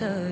Sögu